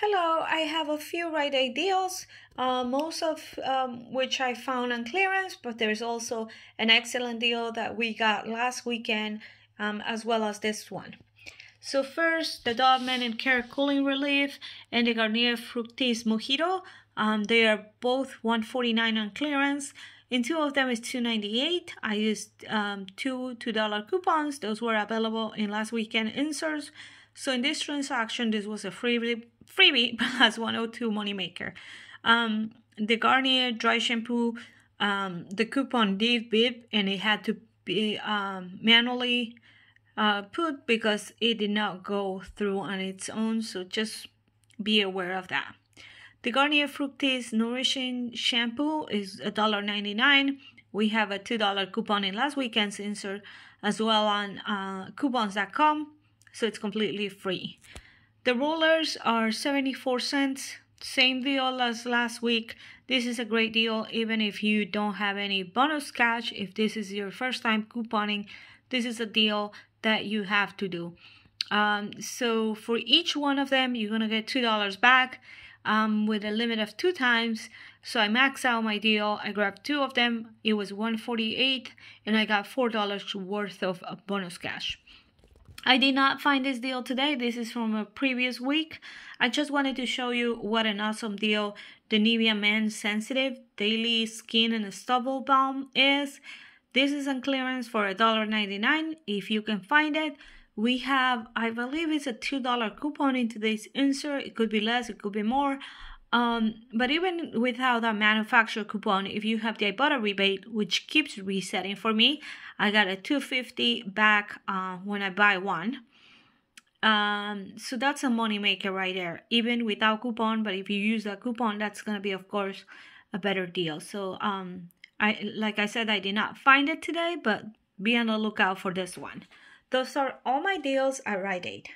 Hello, I have a few right deals, uh, most of um, which I found on clearance, but there's also an excellent deal that we got last weekend um, as well as this one. So first, the Dove Men+Care Cooling Relief and the Garnier Fructis Mojito. Um, they are both 149 on clearance. In two of them is 298. I used um, two $2 coupons. Those were available in last weekend inserts. So in this transaction, this was a freebie, freebie plus 102 moneymaker. Um, the Garnier dry shampoo, um, the coupon did beep and it had to be um, manually uh, put because it did not go through on its own. So just be aware of that. The Garnier Fructis Nourishing Shampoo is $1.99. We have a $2 coupon in last weekend's insert as well on uh, coupons.com so it's completely free. The rollers are 74 cents, same deal as last week. This is a great deal even if you don't have any bonus cash. If this is your first time couponing, this is a deal that you have to do. Um, so for each one of them, you're gonna get $2 back um, with a limit of two times. So I maxed out my deal. I grabbed two of them. It was 148 and I got $4 worth of bonus cash. I did not find this deal today. This is from a previous week. I just wanted to show you what an awesome deal the Nivea Men Sensitive Daily Skin and Stubble Balm is. This is on clearance for $1.99 if you can find it. We have, I believe it's a $2 coupon in today's insert. It could be less, it could be more. Um, but even without a manufacturer coupon, if you have the Ibotta rebate, which keeps resetting for me, I got a 250 back uh, when I buy one. Um, so that's a money maker right there, even without coupon. But if you use that coupon, that's gonna be, of course, a better deal. So um, I like I said, I did not find it today, but be on the lookout for this one. Those are all my deals at Rite Aid.